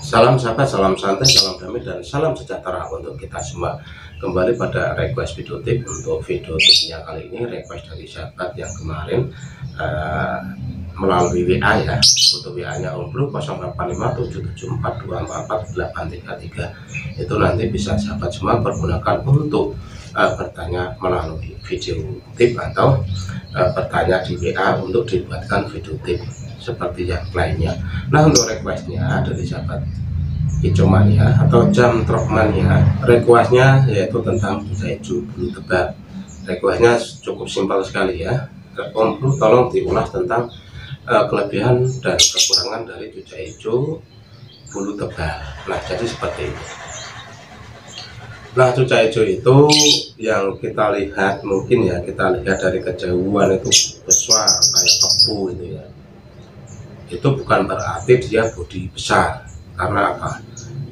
Salam sahabat, salam santai, salam damai, dan salam sejahtera untuk kita semua. Kembali pada request video tip Untuk video tipnya kali ini request dari sahabat yang kemarin uh, Melalui WA ya. Untuk WA nya Om 085774244833 Itu nanti bisa sahabat semua pergunakan untuk uh, bertanya melalui video tip Atau uh, bertanya di WA untuk dibuatkan video tip seperti yang lainnya. Nah untuk requestnya dari sahabat Icomania atau jam trokmania requestnya yaitu tentang hijau bulu tebal requestnya cukup simpel sekali ya. Om tolong diulas tentang uh, kelebihan dan kekurangan dari cuca bulu tebal nah jadi seperti ini. Nah cuca hijau itu yang kita lihat mungkin ya kita lihat dari kejauhan itu besar kayak kebu itu ya itu bukan berarti dia bodi besar. Karena apa?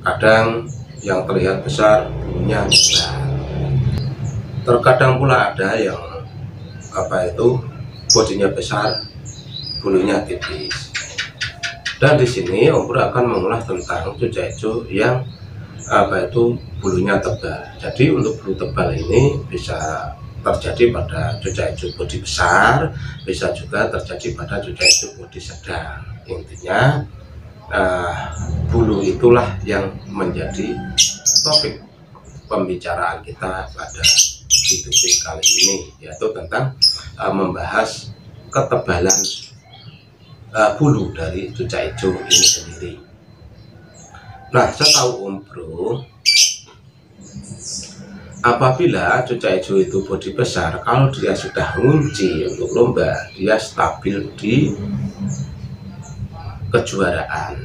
Kadang yang terlihat besar bulunya besar. Terkadang pula ada yang apa itu bodinya besar bulunya tipis. Dan di sini Om akan mengulas tentang cuca hijau yang apa itu bulunya tebal. Jadi untuk bulu tebal ini bisa terjadi pada cuca hijau bodi besar bisa juga terjadi pada cuca hijau bodi sedang. Intinya uh, bulu itulah yang menjadi topik pembicaraan kita pada video kali ini yaitu tentang uh, membahas ketebalan uh, bulu dari cuca hijau ini sendiri. Nah saya tahu Om Bro apabila cuca hijau itu bodi besar kalau dia sudah ngunci untuk lomba dia stabil di kejuaraan.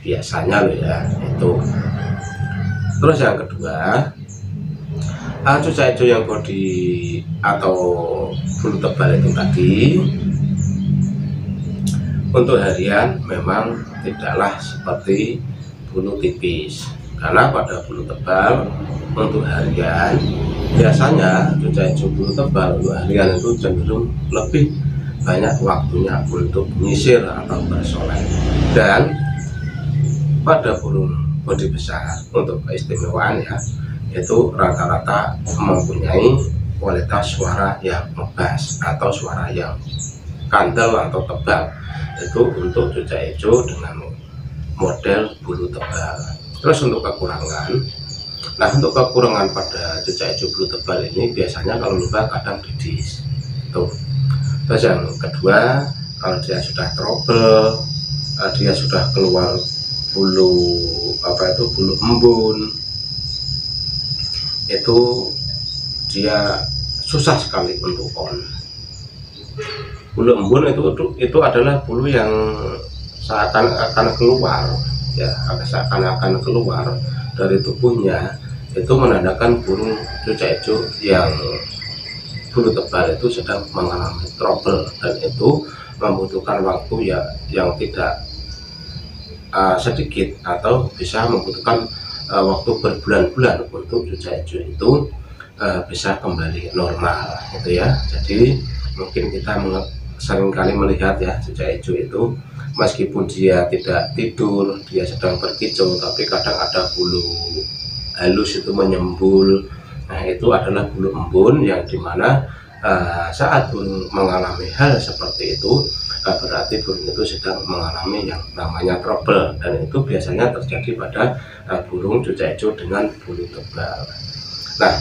Biasanya loh ya itu. Terus yang kedua uh, cuca hijau yang bodi atau bulu tebal itu tadi untuk harian memang tidaklah seperti bulu tipis karena pada bulu tebal untuk harian. Biasanya cuca hijau bulu tebal untuk harian itu cenderung lebih banyak waktunya untuk menyisir atau bersolek. Dan pada burung bodi besar untuk keistimewaan ya itu rata-rata mempunyai kualitas suara yang ngebas atau suara yang kantel atau tebal. Itu untuk cuca hijau dengan model bulu tebal terus untuk kekurangan nah untuk kekurangan pada cuca hijau bulu tebal ini biasanya kalau lupa kadang didis tuh. Terus yang kedua kalau dia sudah trouble uh, dia sudah keluar bulu apa itu bulu embun itu dia susah sekali untuk on. Bulu embun itu itu, adalah bulu yang seakan akan keluar ya seakan akan keluar dari tubuhnya itu menandakan burung cuca hijau yang bulu tebal itu sedang mengalami trouble. Dan itu membutuhkan waktu ya yang tidak uh, sedikit atau bisa membutuhkan uh, waktu berbulan-bulan untuk cuca hijau itu uh, bisa kembali normal gitu ya. Jadi mungkin kita sering kali melihat ya cuca hijau itu. Meskipun dia tidak tidur dia sedang berkicau tapi kadang ada bulu halus itu menyembul. Nah itu adalah bulu embun yang di mana uh, saat burung mengalami hal seperti itu uh, berarti burung itu sedang mengalami yang namanya trouble. Dan itu biasanya terjadi pada uh, burung cuca hijau dengan bulu tebal. Nah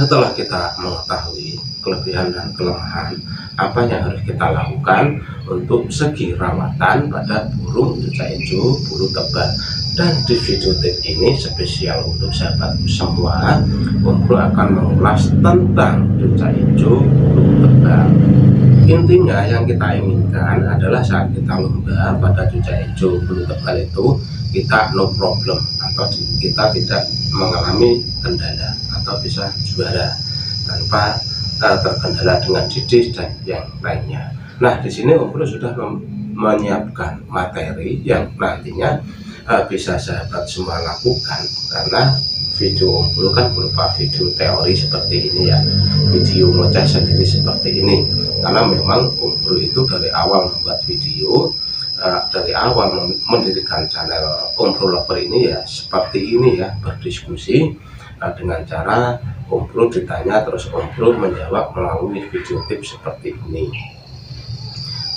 setelah kita mengetahui kelebihan dan kelemahan apa yang harus kita lakukan untuk segi rawatan pada burung cuca hijau bulu tebal. Dan di video tip ini spesial untuk sahabatku semua Om akan mengulas tentang cuca hijau bulu tebal. Intinya yang kita inginkan adalah saat kita lomba pada cuca hijau bulu tebal itu kita no problem atau kita tidak mengalami kendala atau bisa juara tanpa uh, terkendala dengan didis dan yang lainnya. Nah, di sini Om Bro sudah menyiapkan materi yang nantinya uh, bisa sahabat semua lakukan karena video Om Bro kan berupa video teori seperti ini ya, video ngoceh sendiri seperti ini. Karena memang Om Bro itu dari awal membuat video uh, dari awal mendirikan channel Om Bro Lover ini ya seperti ini ya berdiskusi uh, dengan cara Om Bro ditanya terus Om Bro menjawab melalui video tips seperti ini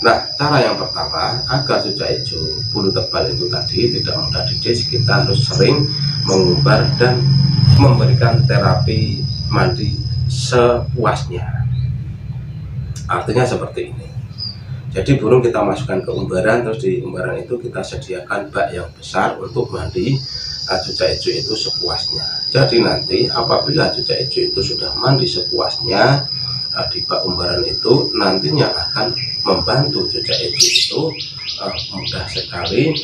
Nah, cara yang pertama agar cucak hijau bulu tebal itu tadi tidak mudah didis, kita harus sering mengumbar dan memberikan terapi mandi sepuasnya. Artinya seperti ini. Jadi burung kita masukkan ke umbaran, terus di umbaran itu kita sediakan bak yang besar untuk mandi cucak hijau itu sepuasnya. Jadi nanti apabila cucak hijau itu sudah mandi sepuasnya, uh, di bak umbaran itu nantinya akan membantu cucak hijau itu uh, mudah sekali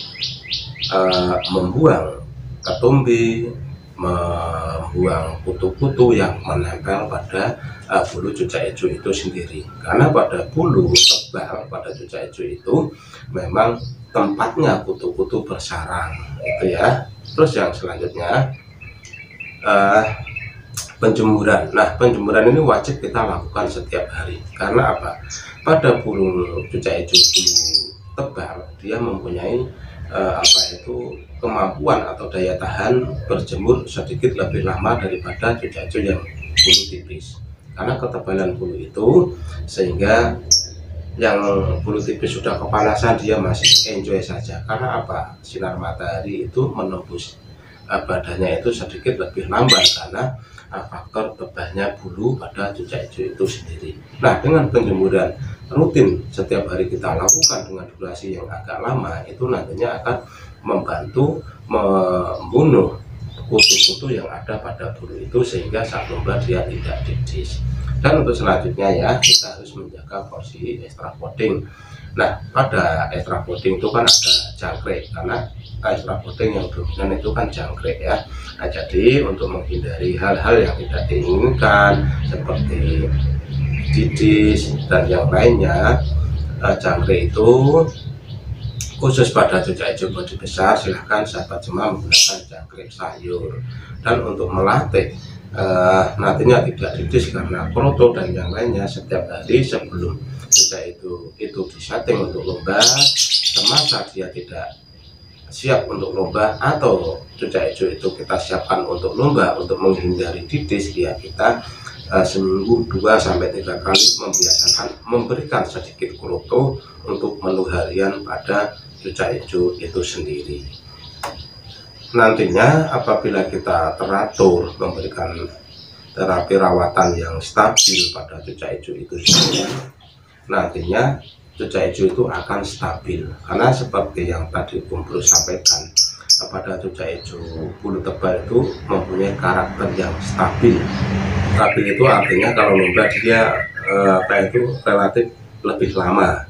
uh, membuang ketumbi, membuang kutu-kutu yang menempel pada uh, bulu cucak hijau itu sendiri. Karena pada bulu tebal pada cucak hijau itu memang tempatnya kutu-kutu bersarang, itu ya. Terus yang selanjutnya uh, penjemuran. Nah, penjemuran ini wajib kita lakukan setiap hari. Karena apa? Pada burung cucak bulu tebal, dia mempunyai eh, apa itu kemampuan atau daya tahan berjemur sedikit lebih lama daripada cucak hijau yang bulu tipis. Karena ketebalan bulu itu sehingga yang bulu tipis sudah kepanasan dia masih enjoy saja. Karena apa? Sinar matahari itu menembus eh, badannya itu sedikit lebih lambat karena faktor tebalnya bulu pada cucak hijau itu sendiri. Nah, dengan penjemuran rutin setiap hari kita lakukan dengan durasi yang agak lama, itu nantinya akan membantu membunuh kutu-kutu yang ada pada bulu itu sehingga saat lomba dia tidak didis. Dan untuk selanjutnya ya, kita harus menjaga porsi extra voting. Nah, pada extra voting itu kan ada jangkrik karena extra voting yang dominan itu kan jangkrik ya Nah, jadi untuk menghindari hal-hal yang tidak diinginkan seperti didis dan yang lainnya, uh, jangkrik itu khusus pada cucak hijau bodi besar silahkan sahabat semua menggunakan jangkrik sayur dan untuk melatih uh, nantinya tidak didis karena proto dan yang lainnya setiap hari sebelum cucak itu itu disetting untuk lomba semasa dia tidak siap untuk lomba atau cucak hijau itu kita siapkan untuk lomba untuk menghindari didis ya kita uh, seminggu dua sampai tiga kali membiasakan memberikan sedikit kroto untuk menu harian pada cucak hijau itu sendiri nantinya apabila kita teratur memberikan terapi rawatan yang stabil pada cucak hijau itu sendiri nantinya cucak hijau itu akan stabil. Karena seperti yang tadi Bung sampaikan pada cucak hijau bulu tebal itu mempunyai karakter yang stabil. Stabil itu artinya kalau lomba dia eh, apa itu relatif lebih lama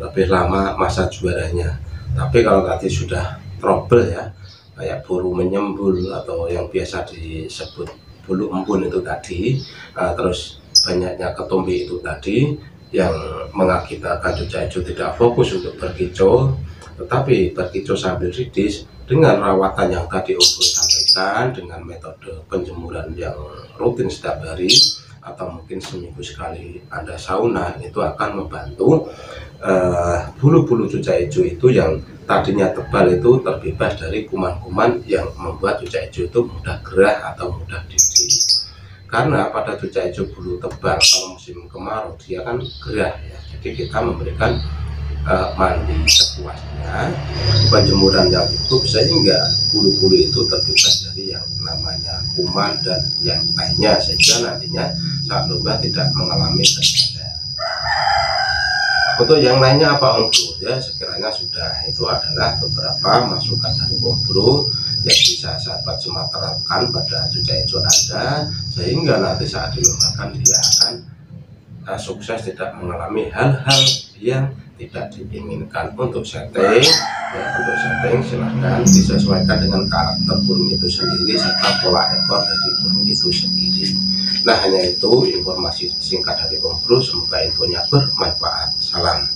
lebih lama masa juaranya. Tapi kalau tadi sudah trouble ya kayak buru menyembul atau yang biasa disebut bulu embun itu tadi. Uh, terus banyaknya ketombe itu tadi yang mengakibatkan cucak hijau tidak fokus untuk berkicau tetapi berkicau sambil ridis dengan rawatan yang tadi Om sampaikan dengan metode penjemuran yang rutin setiap hari atau mungkin seminggu sekali ada sauna itu akan membantu eh, bulu-bulu uh, cucak hijau itu yang tadinya tebal itu terbebas dari kuman-kuman yang membuat cucak hijau itu mudah gerah atau mudah didih karena pada cuaca hijau bulu tebal kalau musim kemarau dia kan gerah ya. Jadi kita memberikan uh, mandi sepuasnya penjemuran yang cukup sehingga bulu-bulu itu terbebas dari yang namanya kuman dan yang lainnya. Sehingga nantinya saat lomba tidak mengalami kendala untuk yang lainnya apa Om ya sekiranya sudah itu adalah beberapa masukan dari Om yang bisa sahabat semua terapkan pada cucak hijau Anda sehingga nanti saat dilombakan dia akan uh, sukses tidak mengalami hal-hal yang tidak diinginkan. Untuk setting ya untuk setting silahkan disesuaikan dengan karakter burung itu sendiri serta pola ekor dari burung itu sendiri. Nah hanya itu informasi singkat dari Om Bro semoga infonya bermanfaat. Salam